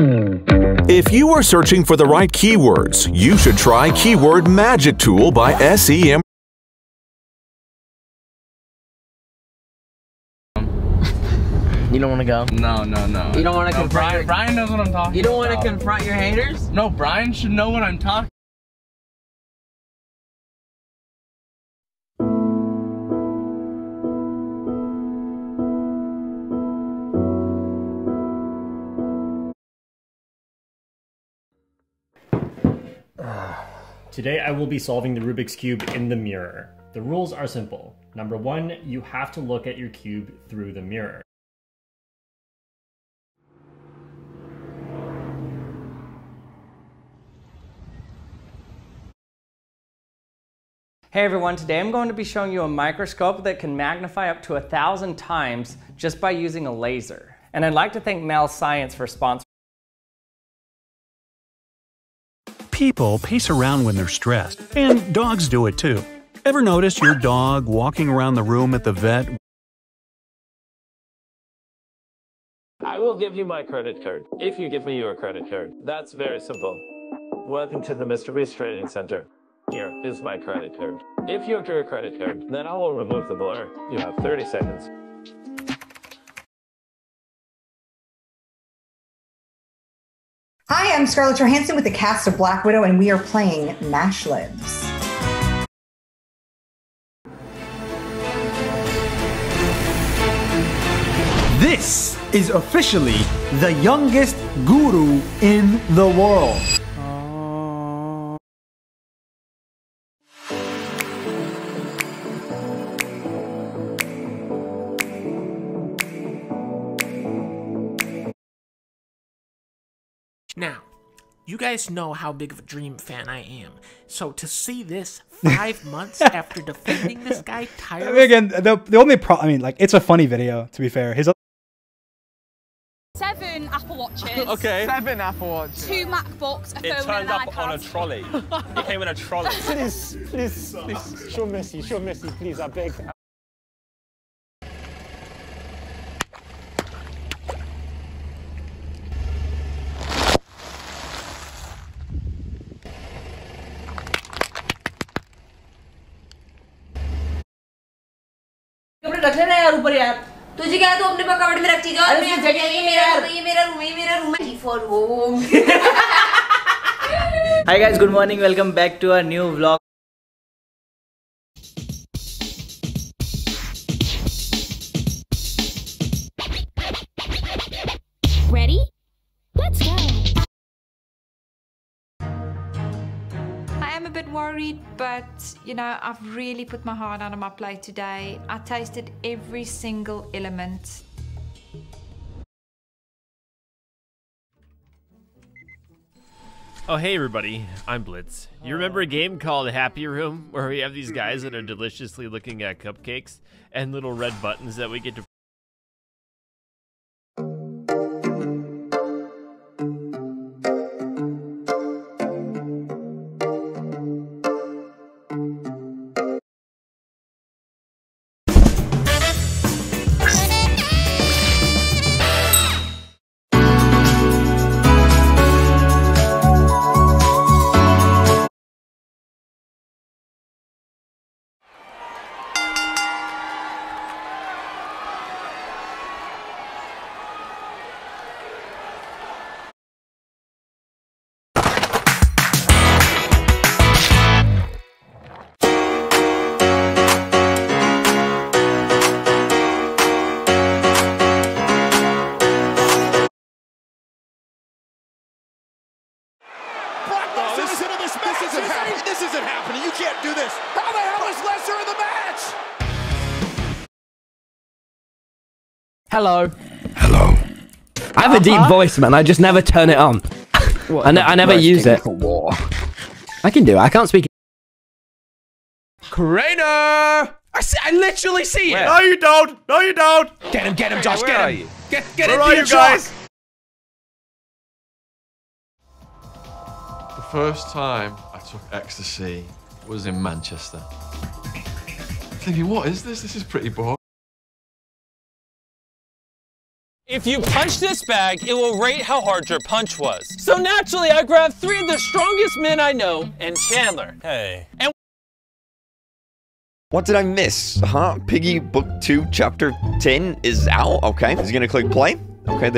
If you are searching for the right keywords, you should try Keyword Magic Tool by SEM. You don't want to go. No, no, no. You don't wanna no, confront Brian, your- Brian knows what I'm talking You don't want to confront your haters? No, Brian should know what I'm talking Today I will be solving the Rubik's Cube in the mirror. The rules are simple. Number one, you have to look at your cube through the mirror. Hey everyone, today I'm going to be showing you a microscope that can magnify up to a thousand times just by using a laser. And I'd like to thank Mel Science for sponsoring. People pace around when they're stressed, and dogs do it too. Ever notice your dog walking around the room at the vet I will give you my credit card if you give me your credit card. That's very simple. Welcome to the Mr. Beast Trading Center. Here is my credit card. If you enter your credit card, then I will remove the blur. You have 30 seconds. I'm Scarlett Johansson with the cast of Black Widow, and we are playing Mash Lives. This is officially the youngest guru in the world. Now, you guys know how big of a Dream fan I am. So to see this five months after defending this guy I mean, again, the the only pro I mean, like it's a funny video to be fair. His Seven Apple Watches. Okay. Seven Apple Watches. Two MacBooks, a It phone turned and an up iPad. on a trolley. It came in a trolley. Please, please, please, show mercy, show mercy, please, I beg. कपड़े रख लेना यार ऊपर यार। तुझे क्या है, तू अपने कपड़े में रख चीज़ें और मैं जगह ये नहीं मेरा ये मेरा रूम है ये मेरा रूम है। For home hi guys good morning welcome back to our new vlog. Am a bit worried, but you know, I've really put my heart out on my plate today. I tasted every single element. Oh, hey everybody, I'm Blitz. You remember a game called Happy Room where we have these guys that are deliciously looking at cupcakes and little red buttons that we get to. Isn't happening. This isn't happening. You can't do this. How the hell is Lesnar in the match? Hello. Hello. I have a deep voice, man. I just never turn it on. I, ne- I never use it. I can do it. I can't speak. Craner! I see, I literally see it. No, you don't. No, you don't. Get him, get him, Josh, Where get are him. you? Get, get Where him, are you guys? The first time I took ecstasy was in Manchester. Thinking, what is this? This is pretty boring. If you punch this bag, it will rate how hard your punch was. So naturally, I grabbed three of the strongest men I know and Chandler. Hey. And What did I miss? Huh? Piggy Book 2 Chapter 10 is out? Okay. Is he gonna click play? Okay, there.